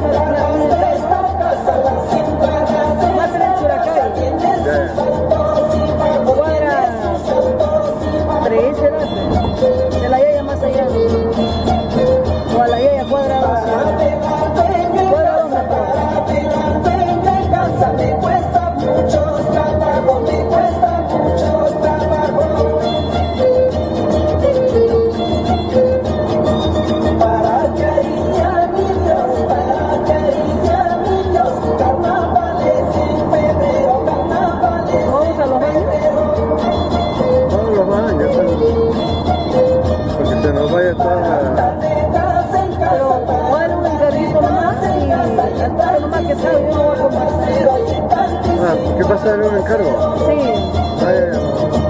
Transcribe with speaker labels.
Speaker 1: Gracias. ¿Qué pasa? ¿Era un encargo?
Speaker 2: Sí.